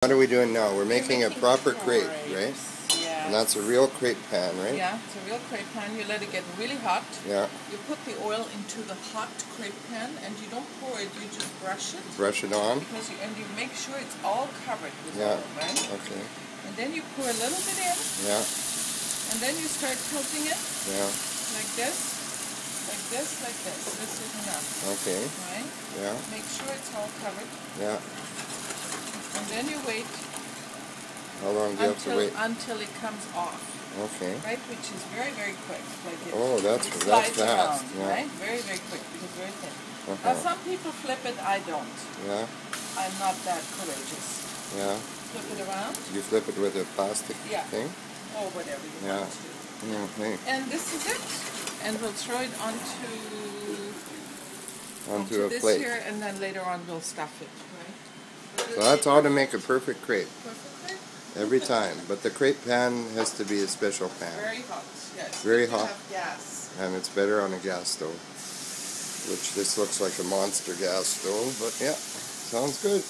What are we doing now? We're We're making a proper crepe, right? Yeah. And that's a real crepe pan, right? Yeah, it's a real crepe pan. You let it get really hot. Yeah. You put the oil into the hot crepe pan, and you don't pour it. You just brush it Brush it on. because you and you make sure it's all covered with Yeah. oil, right? Okay. And then you pour a little bit in, Yeah. and then you start tilting it Yeah. like this, like this, like this. This is enough, Okay. right? Yeah. Make sure it's all covered, Yeah. And then you wait How long do you have to wait? until it comes off. Okay. right? Which is very, very quick. Like it, Oh, that's- it that's fast, around, yeah. right? Very, very quick because very thin. Now Uh-huh. some people flip it. I don't. Yeah. I'm not that courageous. Yeah. Flip it around. You flip it with a plastic Yeah. thing? or whatever you Yeah. want to. Okay. And this is it. And we'll throw it onto Onto a this plate. here, and then later on we'll stuff it, So that's how to make a perfect crepe. Perfectly. Every time. But the crepe pan has to be a special pan. Very hot. Yes. Very hot. Gas. And it's better on a gas stove. Which this looks like a monster gas stove, but yeah, sounds good.